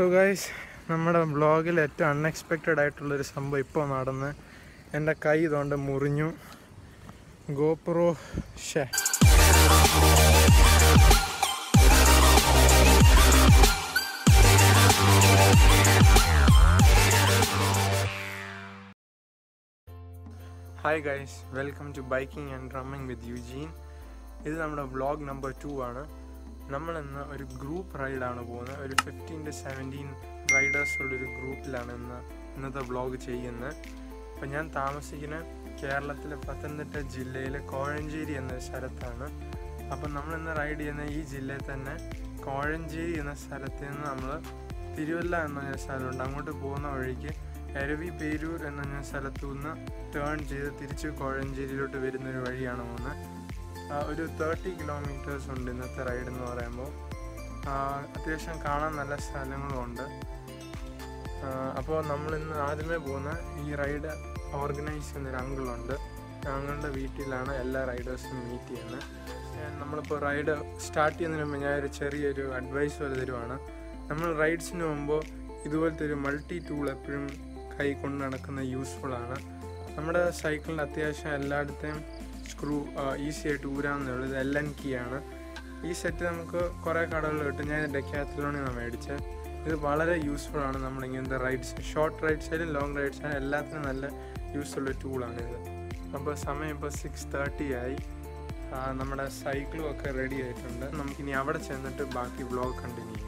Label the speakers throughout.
Speaker 1: So guys നമ്മുടെ വ്ളോഗിൽ ഏറ്റവും അൺഎക്സ്പെക്റ്റഡ് ആയിട്ടുള്ളൊരു സംഭവം ഇപ്പോൾ നടന്ന്. എന്റെ കൈ ഇതുകൊണ്ട് മുറിഞ്ഞു. ഗോപ്രോ ഷേ hi guys welcome to biking and drumming with Eugene ഇത് നമ്മുടെ വ്ളോഗ് നമ്പർ ടു ആണ്. നമ്മൾ ഇന്ന് ഒരു ഗ്രൂപ്പ് റൈഡാണ് പോകുന്നത്. ഒരു ഫിഫ്റ്റീൻ ടു സെവന്റീൻ റൈഡേഴ്സ് ഉള്ളൊരു ഗ്രൂപ്പിലാണ് ഇന്ന് ഇന്നത്തെ വ്ളോഗ് ചെയ്യുന്നത്. അപ്പം ഞാൻ താമസിക്കുന്ന കേരളത്തിലെ പത്തനംതിട്ട ജില്ലയിലെ കോഴഞ്ചേരി എന്ന സ്ഥലത്താണ്. അപ്പം നമ്മൾ ഇന്ന് റൈഡ് ചെയ്യുന്ന ഈ ജില്ലയിൽ തന്നെ കോഴഞ്ചേരി എന്ന സ്ഥലത്ത് നിന്ന് നമ്മൾ തിരുവല്ല എന്ന സ്ഥലമുണ്ട്. അങ്ങോട്ട് പോകുന്ന വഴിക്ക് എരവി പേരൂർ എന്ന സ്ഥലത്തു നിന്ന് ടേൺ ചെയ്ത് തിരിച്ച് കോഴഞ്ചേരിയിലോട്ട് വരുന്നൊരു വഴിയാണ് പോകുന്നത്. ഒരു തേർട്ടി കിലോമീറ്റേഴ്സ് ഉണ്ട് ഇന്നത്തെ റൈഡ് എന്ന് പറയുമ്പോൾ അത്യാവശ്യം കാണാൻ നല്ല സ്ഥലങ്ങളുമുണ്ട് അപ്പോൾ നമ്മൾ ഇന്ന് ആദ്യമേ പോകുന്ന ഈ റൈഡ് ഓർഗനൈസ് ചെയ്യുന്ന ഒരു അങ്കിളുണ്ട് ഞങ്ങളുടെ വീട്ടിലാണ് എല്ലാ റൈഡേഴ്സും മീറ്റ് ചെയ്യുന്നത് നമ്മളിപ്പോൾ റൈഡ് സ്റ്റാർട്ട് ചെയ്യുന്നതിന് മുമ്പ് ഞാൻ ഒരു ചെറിയൊരു അഡ്വൈസ് പോലെ തരുവാണ്. നമ്മൾ റൈഡ്സിന് മുമ്പ് ഇതുപോലത്തെ ഒരു മൾട്ടി ടൂൾ എപ്പോഴും കൈ കൊണ്ട് നടക്കുന്നത് യൂസ്ഫുൾ ആണ്. നമ്മുടെ സൈക്കിളിന്റെ അത്യാവശ്യം എല്ലായിടത്തെയും സ്ക്രൂ ഈസി ആയിട്ട് ഊരാവുന്നേ ഉള്ളൂ. ഇത് എൽ എൻ കീ ആണ്. ഈ സെറ്റ് നമുക്ക് കുറേ കടകളിൽ കിട്ടും. ഞാൻ ഡെക്കാത്തിലോണിയാണ് മേടിച്ചത്. ഇത് വളരെ യൂസ്ഫുൾ ആണ് നമ്മൾ ഇങ്ങനത്തെ റൈഡ്സ് ഷോർട്ട് റൈഡ്സ് ആയാലും ലോങ് റൈഡ്സ് ആയാലും എല്ലാത്തിനും നല്ല യൂസ്ഫുൾ ടൂളാണ് ഇത്. അപ്പോൾ സമയം ഇപ്പോൾ സിക്സ് തേർട്ടി ആയി. നമ്മുടെ സൈക്കിളും ഒക്കെ റെഡി ആയിട്ടുണ്ട്. നമുക്കിനി അവിടെ ചെന്നിട്ട് ബാക്കി വ്ളോഗ് കണ്ടിന്യൂ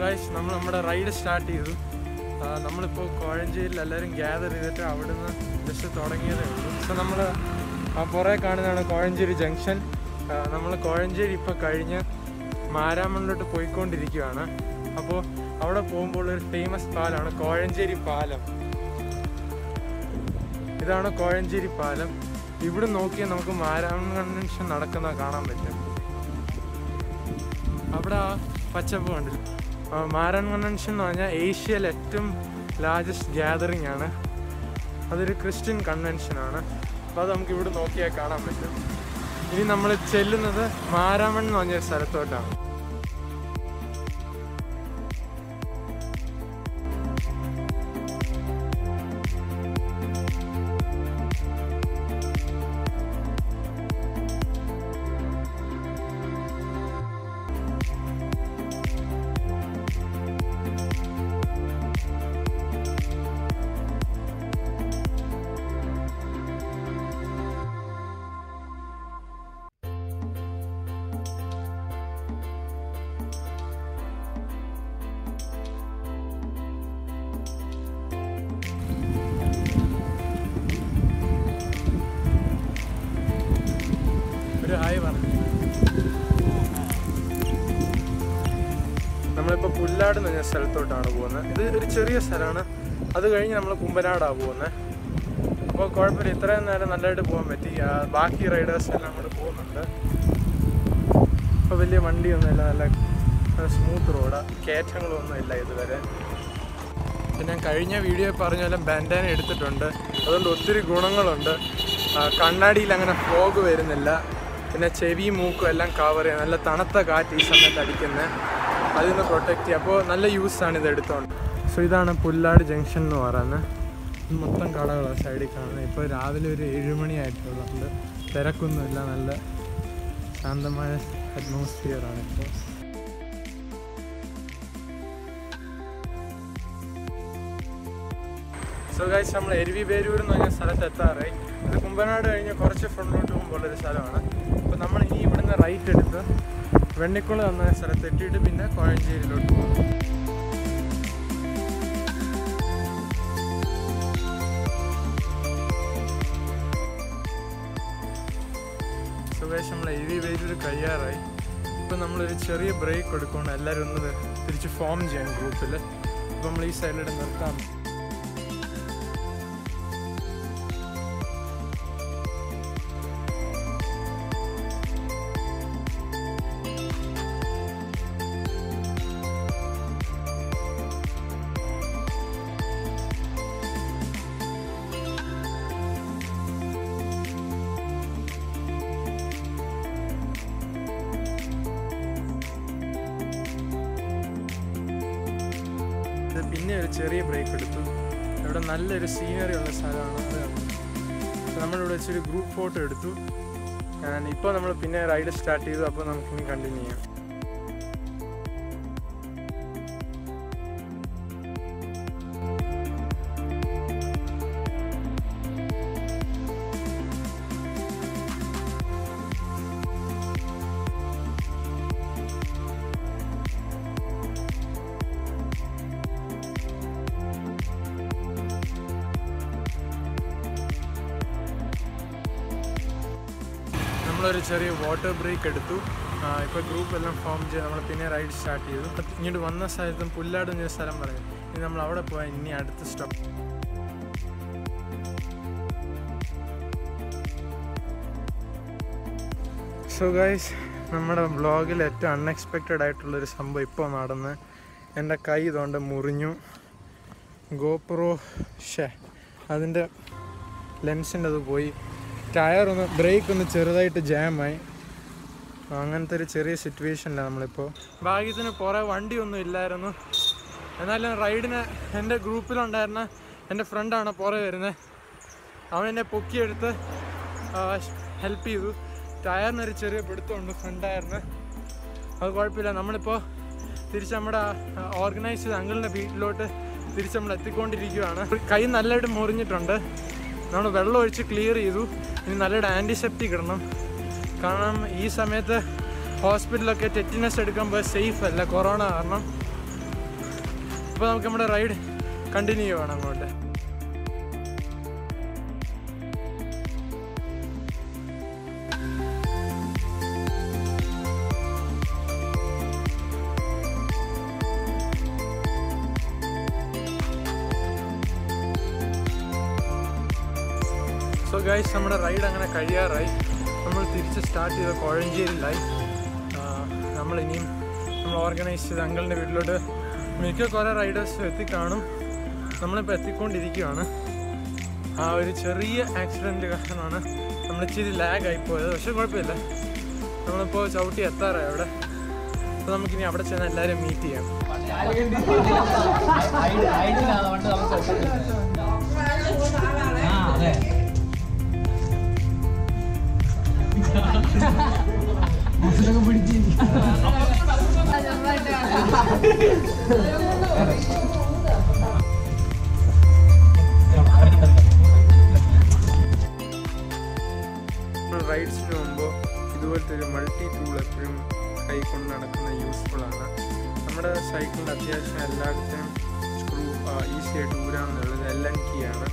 Speaker 1: ഗൈസ് നമ്മൾ നമ്മുടെ റൈഡ് സ്റ്റാർട്ട് ചെയ്തു. നമ്മളിപ്പോൾ കോഴഞ്ചേരിയിൽ എല്ലാവരും ഗ്യാദർ ചെയ്തിട്ട് അവിടുന്ന് ജസ്റ്റ് തുടങ്ങിയതേ ഉള്ളൂ. സോ നമ്മൾ ആ പുറകെ കാണുന്നതാണ് കോഴഞ്ചേരി ജംഗ്ഷൻ നമ്മൾ കോഴഞ്ചേരി ഇപ്പോൾ കഴിഞ്ഞ് മാരാമണിലോട്ട് പോയിക്കൊണ്ടിരിക്കുകയാണ്. അപ്പോൾ അവിടെ പോകുമ്പോൾ ഒരു ഫേമസ് പാലമാണ് കോഴഞ്ചേരി പാലം. ഇതാണ് കോഴഞ്ചേരി പാലം. ഇവിടെ നോക്കിയാൽ നമുക്ക് മാരാമൺ കൺവെൻഷൻ നടക്കുന്ന കാണാൻ പറ്റും. അവിടെ ആ പച്ചപ്പ് കണ്ടില്ല? ആ, മാരാൻ കൺവെൻഷൻ എന്ന് പറഞ്ഞാൽ ഏഷ്യയിലെ ഏറ്റവും ലാർജസ്റ്റ് ഗ്യാതറിംഗ് ആണ്. അതൊരു ക്രിസ്ത്യൻ കൺവെൻഷനാണ് അപ്പോൾ അത് നമുക്ക് ഇവിടെ നോക്കിയാൽ കാണാൻ പറ്റും. ഇനി നമ്മൾ ചെല്ലുന്നത് മാരാമൺ എന്ന് പറഞ്ഞൊരു സ്ഥലത്തോട്ടാണ്. പുല്ലാട് എന്ന് പറഞ്ഞ സ്ഥലത്തോട്ടാണ് പോകുന്നത്. ഇത് ഒരു ചെറിയ സ്ഥലമാണ്. അത് കഴിഞ്ഞ് നമ്മൾ കുമ്പനാടാണ് പോകുന്നത്. അപ്പോൾ കുഴപ്പമില്ല. ഇത്രയും നേരം നല്ലതായിട്ട് പോകാൻ പറ്റി. ബാക്കി റൈഡേഴ്സ് എല്ലാം കൂടെ പോകുന്നുണ്ട്. ഇപ്പോൾ വലിയ വണ്ടിയൊന്നുമില്ല നല്ല സ്മൂത്ത് റോഡാണ് കയറ്റങ്ങളൊന്നും ഇല്ല ഇതുവരെ. പിന്നെ ഞാൻ കഴിഞ്ഞ വീഡിയോ പറഞ്ഞ പോലെ ബാൻഡാന എടുത്തിട്ടുണ്ട്. അതുകൊണ്ട് ഒത്തിരി ഗുണങ്ങളുണ്ട്. കണ്ണാടിയിൽ അങ്ങനെ ഫോഗ് വരുന്നില്ല. പിന്നെ ചെവി മൂക്കും എല്ലാം കവർ ചെയ്യുക നല്ല തണുത്ത കാറ്റ് ഈ സമയത്ത് അടിക്കുന്നത് അതിൽ നിന്ന് പ്രൊട്ടക്റ്റ് ചെയ്യുക അപ്പോൾ നല്ല യൂസാണ് ഇത് എടുത്തോണ്ട്. സോ ഇതാണ് പുല്ലാട് ജംഗ്ഷൻ എന്ന് പറയുന്നത്. മൊത്തം കടകളാണ് സൈഡിൽ കാണുന്നത്. ഇപ്പോൾ രാവിലെ ഒരു ഏഴുമണി ആയിട്ടുള്ളതുകൊണ്ട് തിരക്കൊന്നുമില്ല. നല്ല ശാന്തമായ അറ്റ്മോസ്ഫിയറാണ് ഇപ്പോൾ സോ ഗൈസ് നമ്മൾ എരുവി പേരൂർ എന്ന് പറഞ്ഞ സ്ഥലത്ത് എത്താറായി അത് കുമ്പനാട് കഴിഞ്ഞ് കുറച്ച് ഫ്രണ്ടിലോട്ട് പോകുമ്പോൾ ഒരു സ്ഥലമാണ്. അപ്പോൾ നമ്മൾ ഇനി ഇവിടുന്ന് റൈറ്റ് എടുത്ത് വെണ്ണിക്കുളം എന്ന സ്ഥലത്തെത്തിയിട്ട് പിന്നെ കോഴഞ്ചേരിയിലോട്ട് പോകും. സുവേശം നമ്മൾ എഴുതി വെയിലൊരു കയ്യാറായി. ഇപ്പം നമ്മളൊരു ചെറിയ ബ്രേക്ക് എടുക്കുകയാണ് എല്ലാവരും ഒന്ന് തിരിച്ച് ഫോം ചെയ്യാൻ ഗ്രൂപ്പിൽ അപ്പം നമ്മൾ ഈ സൈഡിലൂടെ നിർത്താം. ഒരു ചെറിയ ബ്രേക്ക് എടുത്തു. ഇവിടെ നല്ലൊരു സീനറി ഉള്ള സ്ഥലമാണ്. അപ്പോൾ നമ്മളിവിടെ വെച്ചൊരു ഗ്രൂപ്പ് ഫോട്ടോ എടുത്തു. ഇപ്പോൾ നമ്മൾ പിന്നെ റൈഡ് സ്റ്റാർട്ട് ചെയ്തു. അപ്പോൾ നമുക്കിനി കണ്ടിന്യൂ ചെയ്യാം. നമ്മളൊരു ചെറിയ വാട്ടർ ബ്രേക്ക് എടുത്തു. ഇപ്പോൾ ഗ്രൂപ്പ് എല്ലാം ഫോം ചെയ്ത് നമ്മൾ പിന്നെ റൈഡ് സ്റ്റാർട്ട് ചെയ്തു. ഇങ്ങോട്ട് വന്ന സ്ഥലത്തും പുല്ലാട് എന്നൊരു സ്ഥലം പറയും. ഇനി നമ്മൾ അവിടെ പോയാൽ ഇനി അടുത്ത സ്റ്റോപ്പ് സോ ഗൈസ് നമ്മുടെ ബ്ലോഗിൽ ഏറ്റവും അൺഎക്സ്പെക്റ്റഡ് ആയിട്ടുള്ളൊരു സംഭവം ഇപ്പോൾ നടന്ന്. എന്റെ കൈ ഇതുകൊണ്ട് മുറിഞ്ഞു. ഗോപ്രോ ഷേ അതിന്റെ ലെൻസിന്റെ അത് പോയി. ടയർ ഒന്ന് ബ്രേക്ക് ഒന്ന് ചെറുതായിട്ട് ജാമായി. അങ്ങനത്തെ ഒരു ചെറിയ സിറ്റുവേഷനിലാണ് നമ്മളിപ്പോൾ ഭാഗ്യത്തിന് കുറേ വണ്ടിയൊന്നും ഇല്ലായിരുന്നു. എന്നാലും റൈഡിന് എന്റെ ഗ്രൂപ്പിലുണ്ടായിരുന്ന എന്റെ ഫ്രണ്ടാണ് പുറകെ വരുന്നത് അവൻ എന്നെ പൊക്കിയെടുത്ത് ഹെൽപ്പ് ചെയ്തു. ടയറിനൊരു ചെറിയ പിടുത്തമുണ്ട് ഫ്രണ്ട് അത് കുഴപ്പമില്ല. നമ്മളിപ്പോൾ തിരിച്ച് നമ്മുടെ ഓർഗനൈസ് ചെയ്ത അങ്കിളിന്റെ വീട്ടിലോട്ട് തിരിച്ച് നമ്മൾ എത്തിക്കൊണ്ടിരിക്കുകയാണ് കൈ നല്ലതായിട്ട് മുറിഞ്ഞിട്ടുണ്ട്. നമ്മൾ വെള്ളം ഒഴിച്ച് ക്ലിയർ ചെയ്തു. ഇനി നല്ലൊരു ആന്റിസെപ്റ്റിക് ഇടണം. കാരണം ഈ സമയത്ത് ഹോസ്പിറ്റലൊക്കെ ടെറ്റിനസ് എടുക്കുമ്പോൾ സേഫ് അല്ല കൊറോണ കാരണം. അപ്പോൾ നമുക്ക് നമ്മുടെ റൈഡ് കണ്ടിന്യൂ ചെയ്യണം അങ്ങോട്ട്. ഗൈസ് നമ്മുടെ റൈഡ് അങ്ങനെ കഴിയാറായി. നമ്മൾ തിരിച്ച് സ്റ്റാർട്ട് ചെയ്ത കോഴഞ്ചേരിയിലായി. നമ്മൾ ഇനിയും നമ്മൾ ഓർഗനൈസ് ചെയ്ത് അങ്കിളിന്റെ വീട്ടിലോട്ട് മിക്ക കുറേ റൈഡേഴ്സ് എത്തിക്കാണും. നമ്മളിപ്പോൾ എത്തിക്കൊണ്ടിരിക്കുകയാണ്. ആ ഒരു ചെറിയ ആക്സിഡന്റ് കാരണമാണ് നമ്മൾ ഇച്ചിരി ലാഗ് ആയിപ്പോയത് പക്ഷെ കുഴപ്പമില്ല. നമ്മളിപ്പോൾ ചവിട്ടി എത്താറായി അവിടെ. അപ്പോൾ നമുക്കിനി അവിടെ ചെന്ന് എല്ലാവരും മീറ്റ് ചെയ്യാം. നമ്മൾ റൈഡ്സിന് മുമ്പ് ഇതുപോലത്തെ ഒരു മൾട്ടി ടൂൾ എപ്പോഴും കൈകൊണ്ട് നടക്കുന്ന യൂസ്ഫുൾ ആണ്. നമ്മുടെ സൈക്കിളിന്റെ അത്യാവശ്യം എല്ലായിടത്തും സ്ക്രൂ ഈസിയായിട്ട് ഊരാമെന്നുള്ളത് എൽ കീ ആണ്.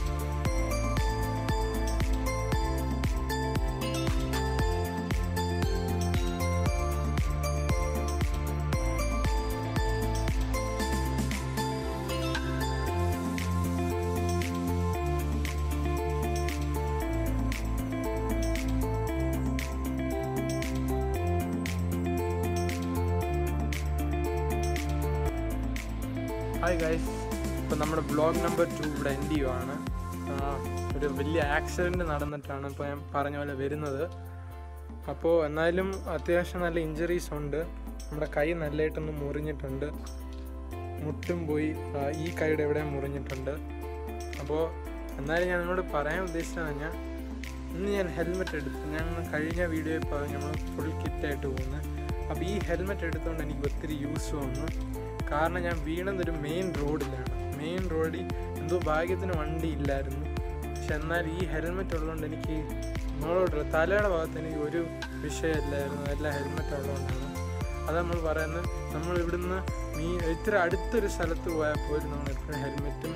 Speaker 1: ഹായ് ഗൈസ് ഇപ്പോൾ നമ്മുടെ ബ്ലോഗ് നമ്പർ ടു ഇവിടെ എൻഡ് ചെയ്യുവാണ്. ഒരു വലിയ ആക്സിഡന്റ് നടന്നിട്ടാണ് ഇപ്പോൾ ഞാൻ പറഞ്ഞ പോലെ വരുന്നത്. അപ്പോൾ എന്നാലും അത്യാവശ്യം നല്ല ഇഞ്ചറീസ് ഉണ്ട്. നമ്മുടെ കൈ നല്ലതായിട്ടൊന്ന് മുറിഞ്ഞിട്ടുണ്ട്. മുട്ടും പോയി ഈ കൈയുടെ എവിടെ മുറിഞ്ഞിട്ടുണ്ട്. അപ്പോൾ എന്നാലും ഞാൻ നിങ്ങളോട് പറയാൻ ഉദ്ദേശിച്ചത് കഴിഞ്ഞാൽ ഇന്ന് ഞാൻ ഹെൽമെറ്റ് എടുത്തു ഞാൻ കഴിഞ്ഞ വീഡിയോയിൽ പറഞ്ഞു നമ്മൾ ഫുൾ കിറ്റായിട്ട് പോകുന്നത് അപ്പോൾ ഈ ഹെൽമെറ്റ് എടുത്തുകൊണ്ട് എനിക്ക് ഒത്തിരി യൂസ് വന്നു. കാരണം ഞാൻ വീണതൊരു മെയിൻ റോഡിലാണ് മെയിൻ റോഡിൽ എന്തോ ഭാഗ്യത്തിന് വണ്ടി ഇല്ലായിരുന്നു. പക്ഷെ എന്നാൽ ഈ ഹെൽമെറ്റ് ഉള്ളതുകൊണ്ട് എനിക്ക് മുകളോട്ടുള്ള തലയുടെ ഭാഗത്ത് എനിക്ക് ഒരു വിഷയമില്ലായിരുന്നു. എല്ലാം ഹെൽമെറ്റ് ഉള്ളതുകൊണ്ടാണ്. അത് നമ്മൾ പറയുന്നത്. നമ്മൾ ഇവിടുന്ന് മീ ഇത്ര അടുത്തൊരു സ്ഥലത്ത് പോയാൽ പോലും നമ്മൾ എപ്പോഴും ഹെൽമെറ്റും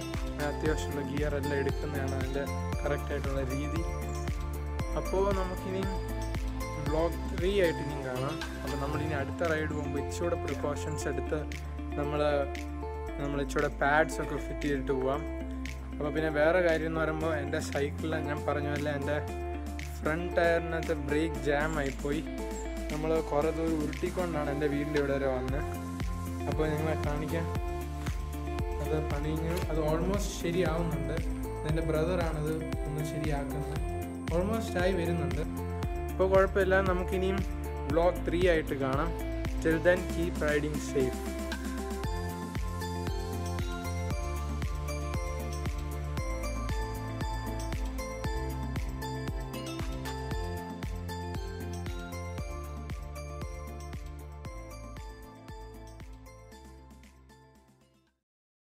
Speaker 1: അത്യാവശ്യമുള്ള ഗിയർ എല്ലാം എടുക്കുന്നതാണ് അതിന്റെ കറക്റ്റായിട്ടുള്ള രീതി. അപ്പോൾ നമുക്കിനി ബ്ലോഗ് ത്രീ ആയിട്ട് ഇനിയും കാണാം. അപ്പോൾ നമ്മളിനി അടുത്ത റൈഡ് പോകുമ്പോൾ ഇച്ചിരി പ്രിക്കോഷൻസ് എടുത്ത് നമ്മൾ നമ്മൾ ഇച്ചിരി പാഡ്സ് ഒക്കെ ഫിറ്റ് ചെയ്തിട്ട് പോവാം. അപ്പോൾ പിന്നെ വേറെ കാര്യം എന്ന് പറയുമ്പോൾ എന്റെ സൈക്കിളിൽ ഞാൻ പറഞ്ഞ പോലെ എന്റെ ഫ്രണ്ട് ടയറിനകത്ത് ബ്രേക്ക് ജാം ആയിപ്പോയി. നമ്മൾ കുറേ ദൂരം ഉരുട്ടിക്കൊണ്ടാണ് എന്റെ വീടിന്റെ ഇവിടെ വരെ വന്നത് അപ്പോൾ നിങ്ങളെ കാണിക്കാം. അത് പണിഞ്ഞു. അത് ഓൾമോസ്റ്റ് ശരിയാവുന്നുണ്ട്. എന്റെ ബ്രദറാണത് ഒന്ന് ശരിയാക്കുന്നത്. ഓൾമോസ്റ്റ് ആയി വരുന്നുണ്ട്. അപ്പോൾ കുഴപ്പമില്ല. നമുക്കിനിയും ബ്ലോഗ് ത്രീ ആയിട്ട് കാണാം. Till then keep riding safe